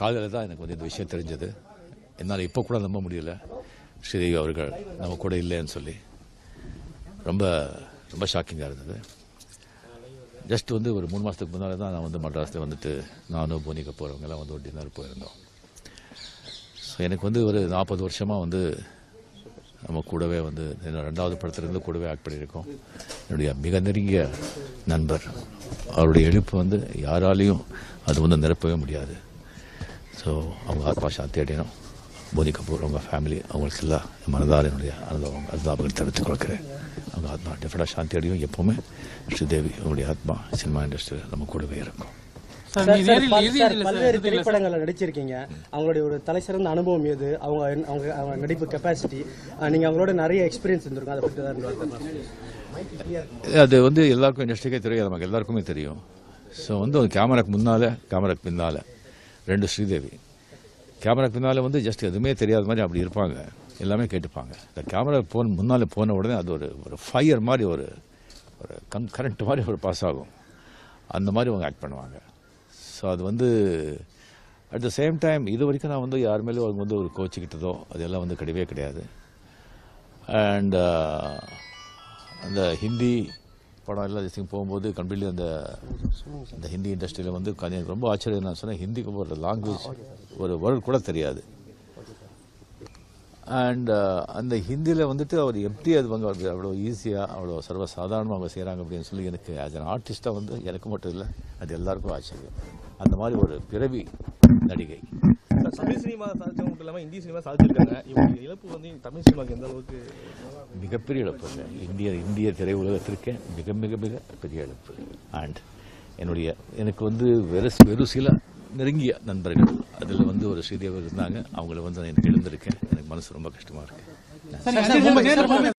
காலையில் தான் எனக்கு வந்து இந்த விஷயம் தெரிஞ்சது. என்னால் இப்போ கூட நம்ப முடியல. ஸ்ரீதேவி அவர்கள் நம்ம கூட இல்லைன்னு சொல்லி. ரொம்ப ரொம்ப ஷாக்கிங்காக இருந்தது. ஜஸ்ட் வந்து ஒரு மூணு மாதத்துக்கு முன்னால் தான் நான் வந்து மட்ராஸில் வந்துட்டு நானும் போனிக்க போகிறவங்கெல்லாம் வந்து ஒரு டின்னர் போயிருந்தோம். ஸோ எனக்கு வந்து ஒரு நாற்பது வருஷமாக வந்து நம்ம கூடவே வந்து ரெண்டாவது படத்துலேருந்து கூடவே ஆக்ட் பண்ணியிருக்கோம். என்னுடைய மிக நெருங்கிய நண்பர். அவருடைய எழுப்பு வந்து யாராலையும் அது வந்து நிரப்பவே முடியாது. ஸோ அவங்க ஆத்மா சாந்தி அடையணும். போனி கபூர் அவங்க ஃபேமிலி அவங்களுக்கு எல்லாம் மனதார என்னுடைய அனுபவம் அனுதாபங்கள் தெரிவித்துக் கொள்கிறேன். அவங்க ஆத்மா டெஃபினட்டாக சாந்தி அடையும். எப்போவுமே ஸ்ரீதேவி அவங்களுடைய ஆத்மா சினிமா இண்டஸ்ட்ரியில் நம்ம கூடவே இருக்கும். பல்வேறு திரைப்படங்கள்ல நடிச்சிருக்கீங்க. அவங்களுடைய ஒரு தலை சிறந்த அனுபவம் எது? அவங்க அவங்க அவங்க நடிப்பு கெப்பாசிட்டி நீங்க அவங்களோட நிறைய எக்ஸ்பீரியன்ஸ் இருந்திருக்கும். அதை பற்றி. அது வந்து எல்லாருக்கும் இண்டஸ்ட்ரிக்கே தெரியும் நமக்கு எல்லாருக்குமே தெரியும். ஸோ வந்து ஒரு கேமராக்கு முன்னால் கேமராக்கு பின்னால் ரெண்டு ஸ்ரீதேவி. கேமராக்கு பின்னால் வந்து ஜஸ்ட் எதுவுமே தெரியாத மாதிரி அப்படி இருப்பாங்க. எல்லாமே கேட்டுப்பாங்க. இந்த கேமரா போன முன்னால் போன உடனே அது ஒரு ஒரு ஃபயர் மாதிரி ஒரு ஒரு கன் கரண்ட் மாதிரி ஒரு பாஸ் ஆகும். அந்த மாதிரி அவங்க ஆக்ட் பண்ணுவாங்க. ஸோ அது வந்து அட் த சேம் டைம் இது வரைக்கும் நான் வந்து யார் மேலேயும் அவங்க வந்து ஒரு கோச்சிக்கிட்டதோ அதெல்லாம் வந்து கிடையவே கிடையாது. அண்ட் uh, அந்த ஹிந்தி படம் எல்லாம் திசையும் போகும்போது கம்ப்ளீட்லி அந்த அந்த ஹிந்தி இண்டஸ்ட்ரியில் வந்து எனக்கு ரொம்ப ஆச்சரியம் நான் சொன்னேன் ஹிந்திக்கு ஒரு லாங்குவேஜ் ஒரு வேர்ல்ட் கூட தெரியாது. அண்ட் uh, அந்த ஹிந்தியில் வந்துட்டு அவர் எப்படி அது வந்து அவ்வளோ ஈஸியாக அவ்வளோ சர்வசாதாரணமாக அவங்க செய்கிறாங்க அப்படின்னு சொல்லி எனக்கு ஆஸ் அன் ஆர்டிஸ்ட்டாக வந்து எனக்கு மட்டும் இல்லை அது எல்லாருக்கும் ஆச்சரியம். அந்த மாதிரி ஒரு பிறவி நடிகை சார், தமிழ் சினிமா சாதிச்சவங்க மட்டும் இல்லாமல் இந்திய சினிமா சாதிச்சிருக்காங்க இவங்க இழப்பு வந்து தமிழ் சினிமாக்கு எந்த அளவுக்கு மிகப்பெரிய இழப்புங்க இந்திய இந்திய திரையுலகத்திற்கே மிக மிக மிக பெரிய இழப்பு அண்ட் என்னுடைய எனக்கு வந்து வெறு வெறு சில நெருங்கிய நண்பர்கள் அதில் வந்து ஒரு ஸ்ரீதேவர் இருந்தாங்க அவங்கள வந்து நான் எனக்கு எழுந்திருக்கேன் எனக்கு மனசு ரொம்ப கஷ்டமாக இருக்கு